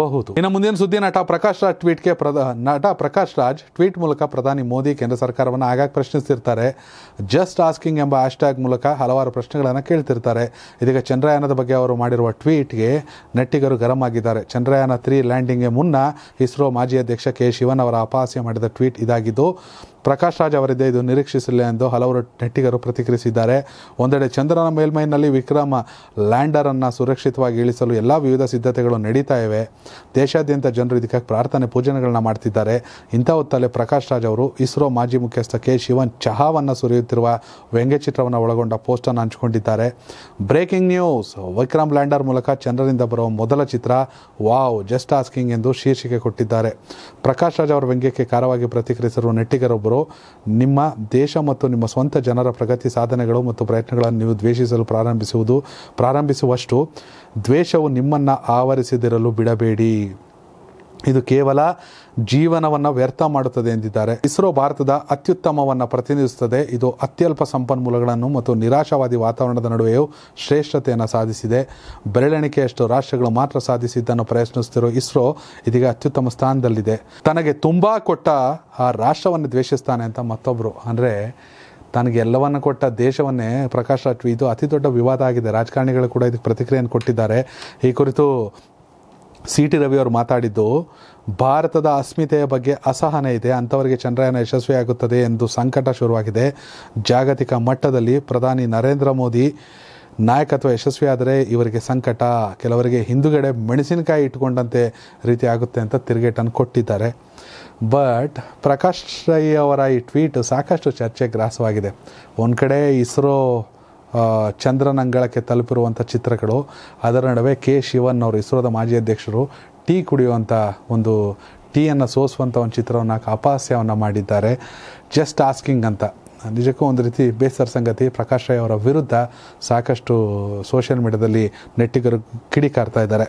ಬಹುದು. ಇನ್ನು ಮುಂದಿನ ಸುದ್ದಿ, ನಟ ಪ್ರಕಾಶ್ ರಾಜ್ ಟ್ವೀಟ್ಗೆ ಪ್ರಧಾ, ನಟ ಪ್ರಕಾಶ್ ರಾಜ್ ಟ್ವೀಟ್ ಮೂಲಕ ಪ್ರಧಾನಿ ಮೋದಿ ಕೇಂದ್ರ ಸರ್ಕಾರವನ್ನು ಆಗಾಗ ಪ್ರಶ್ನಿಸ್ತಿರ್ತಾರೆ. ಜಸ್ಟ್ ಆಸ್ಕಿಂಗ್ ಎಂಬ ಹ್ಯಾಶ್ಟ್ಯಾಗ್ ಮೂಲಕ ಹಲವಾರು ಪ್ರಶ್ನೆಗಳನ್ನು ಕೇಳ್ತಿರ್ತಾರೆ. ಇದೀಗ ಚಂದ್ರಯಾನದ ಬಗ್ಗೆ ಅವರು ಮಾಡಿರುವ ಟ್ವೀಟ್ಗೆ ನೆಟ್ಟಿಗರು ಗರಂ ಆಗಿದ್ದಾರೆ ಚಂದ್ರಯಾನ ತ್ರೀ ಲ್ಯಾಂಡಿಂಗ್ಗೆ ಮುನ್ನ ಇಸ್ರೋ ಮಾಜಿ ಅಧ್ಯಕ್ಷ ಕೆ ಶಿವನ್ ಅವರ ಅಪಹಾಸ್ಯ ಮಾಡಿದ ಟ್ವೀಟ್ ಇದಾಗಿದ್ದು ಪ್ರಕಾಶ್ ರಾಜ್ ಅವರಿದ್ದೇ ಇದು ನಿರೀಕ್ಷಿಸಿಲ್ಲ ಎಂದು ಹಲವರು ನೆಟ್ಟಿಗರು ಪ್ರತಿಕ್ರಿಯಿಸಿದ್ದಾರೆ. ಒಂದೆಡೆ ಚಂದ್ರನ ಮೇಲ್ಮೈನಲ್ಲಿ ವಿಕ್ರಮ ಲ್ಯಾಂಡರ್ ಅನ್ನು ಸುರಕ್ಷಿತವಾಗಿ ಇಳಿಸಲು ಎಲ್ಲ ವಿವಿಧ ಸಿದ್ಧತೆಗಳು ನಡೀತಾ ಇವೆ. ದೇಶಾದ್ಯಂತ ಜನರು ಇದಕ್ಕೆ ಪ್ರಾರ್ಥನೆ ಪೂಜನೆಗಳನ್ನ ಮಾಡ್ತಿದ್ದಾರೆ. ಇಂಥ ಹೊತ್ತಲ್ಲೇ ಪ್ರಕಾಶ್ ರಾಜ್ ಅವರು ಇಸ್ರೋ ಮಾಜಿ ಮುಖ್ಯಸ್ಥ ಕೆ ಶಿವನ್ ಚಹಾವನ್ನು ಸುರಿಯುತ್ತಿರುವ ವ್ಯಂಗ್ಯಚಿತ್ರವನ್ನು ಒಳಗೊಂಡ ಪೋಸ್ಟನ್ನು ಹಂಚಿಕೊಂಡಿದ್ದಾರೆ. ಬ್ರೇಕಿಂಗ್ ನ್ಯೂಸ್, ವಿಕ್ರಮ್ ಲ್ಯಾಂಡರ್ ಮೂಲಕ ಚಂದ್ರನಿಂದ ಬರುವ ಮೊದಲ ಚಿತ್ರ ವಾವ್, ಜಸ್ಟ್ ಆಸ್ಕಿಂಗ್ ಎಂದು ಶೀರ್ಷಿಕೆ ಕೊಟ್ಟಿದ್ದಾರೆ. ಪ್ರಕಾಶ್ ರಾಜ್ ಅವರ ವ್ಯಂಗ್ಯಕ್ಕೆ ಕಾರವಾಗಿ ಪ್ರತಿಕ್ರಿಯಿಸಿರುವ ನೆಟ್ಟಿಗರೊಬ್ಬರು ನಿಮ್ಮ ದೇಶ ಮತ್ತು ನಿಮ್ಮ ಸ್ವಂತ ಜನರ ಪ್ರಗತಿ ಸಾಧನೆಗಳು ಮತ್ತು ಪ್ರಯತ್ನಗಳನ್ನು ನೀವು ದ್ವೇಷಿಸಲು ಪ್ರಾರಂಭಿಸುವುದು ಪ್ರಾರಂಭಿಸುವಷ್ಟು ದ್ವೇಷವು ನಿಮ್ಮನ್ನು ಆವರಿಸದಿರಲು ಬಿಡಬೇಡಿ. ಇದು ಕೇವಲ ಜೀವನವನ್ನು ವ್ಯರ್ಥ ಮಾಡುತ್ತದೆ ಎಂದಿದ್ದಾರೆ. ಇಸ್ರೋ ಭಾರತದ ಅತ್ಯುತ್ತಮವನ್ನು ಪ್ರತಿನಿಧಿಸುತ್ತದೆ. ಇದು ಅತ್ಯಲ್ಪ ಸಂಪನ್ಮೂಲಗಳನ್ನು ಮತ್ತು ನಿರಾಶಾವಾದಿ ವಾತಾವರಣದ ನಡುವೆಯೂ ಶ್ರೇಷ್ಠತೆಯನ್ನು ಸಾಧಿಸಿದೆ. ಬೆರಳೆಣಿಕೆಯಷ್ಟು ರಾಷ್ಟ್ರಗಳು ಮಾತ್ರ ಸಾಧಿಸಿದ್ದನ್ನು ಪ್ರಯತ್ನಿಸುತ್ತಿರುವ ಇಸ್ರೋ ಇದೀಗ ಅತ್ಯುತ್ತಮ ಸ್ಥಾನದಲ್ಲಿದೆ. ತನಗೆ ತುಂಬ ಕೊಟ್ಟ ಆ ರಾಷ್ಟ್ರವನ್ನು ದ್ವೇಷಿಸ್ತಾನೆ ಅಂತ ಮತ್ತೊಬ್ಬರು ಅಂದರೆ ತನಗೆ ಎಲ್ಲವನ್ನು ಕೊಟ್ಟ ದೇಶವನ್ನೇ ಪ್ರಕಾಶ್ ರಾಜ್ ಇದು ಅತಿ ದೊಡ್ಡ ವಿವಾದ ಆಗಿದೆ. ರಾಜಕಾರಣಿಗಳು ಕೂಡ ಇದಕ್ಕೆ ಪ್ರತಿಕ್ರಿಯೆಯನ್ನು ಕೊಟ್ಟಿದ್ದಾರೆ. ಈ ಕುರಿತು ಸಿ ಟಿ ರವಿ ಅವರು ಮಾತಾಡಿದ್ದು, ಭಾರತದ ಅಸ್ಮಿತೆಯ ಬಗ್ಗೆ ಅಸಹನೆ ಇದೆ, ಅಂಥವರಿಗೆ ಚಂದ್ರಯಾನ ಯಶಸ್ವಿಯಾಗುತ್ತದೆ ಎಂದು ಸಂಕಟ ಶುರುವಾಗಿದೆ. ಜಾಗತಿಕ ಮಟ್ಟದಲ್ಲಿ ಪ್ರಧಾನಿ ನರೇಂದ್ರ ಮೋದಿ ನಾಯಕತ್ವ ಯಶಸ್ವಿಯಾದರೆ ಇವರಿಗೆ ಸಂಕಟ. ಕೆಲವರಿಗೆ ಹಿಂದುಗಡೆ ಮೆಣಸಿನಕಾಯಿ ಇಟ್ಕೊಂಡಂತೆ ರೀತಿ ಆಗುತ್ತೆ ಅಂತ ತಿರುಗೇಟನ್ನು ಕೊಟ್ಟಿದ್ದಾರೆ. ಬಟ್ ಪ್ರಕಾಶ್ ರೈ ಅವರ ಈ ಟ್ವೀಟ್ ಸಾಕಷ್ಟು ಚರ್ಚೆ ಗ್ರಾಸವಾಗಿದೆ. ಒಂದು ಕಡೆ ಇಸ್ರೋ ಚಂದ್ರನ ಅಂಗಳಕ್ಕೆ ತಲುಪಿರುವಂಥ ಚಿತ್ರಗಳು. ಅದರ ನಡುವೆ ಕೆ ಶಿವನ್ ಅವರು, ಇಸ್ರೋದ ಮಾಜಿ ಅಧ್ಯಕ್ಷರು ಟೀ ಕುಡಿಯುವಂಥ ಒಂದು ಟೀಯನ್ನು ಸೋಸುವಂಥ ಒಂದು ಚಿತ್ರವನ್ನು ಅಪಹಾಸ್ಯವನ್ನು ಮಾಡಿದ್ದಾರೆ. ಜಸ್ಟ್ ಆಸ್ಕಿಂಗ್ ಅಂತ. ನಿಜಕ್ಕೂ ಒಂದು ರೀತಿ ಬೇಸರ ಸಂಗತಿ. ಪ್ರಕಾಶ್ ರೈ ಅವರ ವಿರುದ್ಧ ಸಾಕಷ್ಟು ಸೋಷಿಯಲ್ ಮೀಡಿಯಾದಲ್ಲಿ ನೆಟ್ಟಿಗರು ಕಿಡಿಕಾರ್ತಾ ಇದ್ದಾರೆ.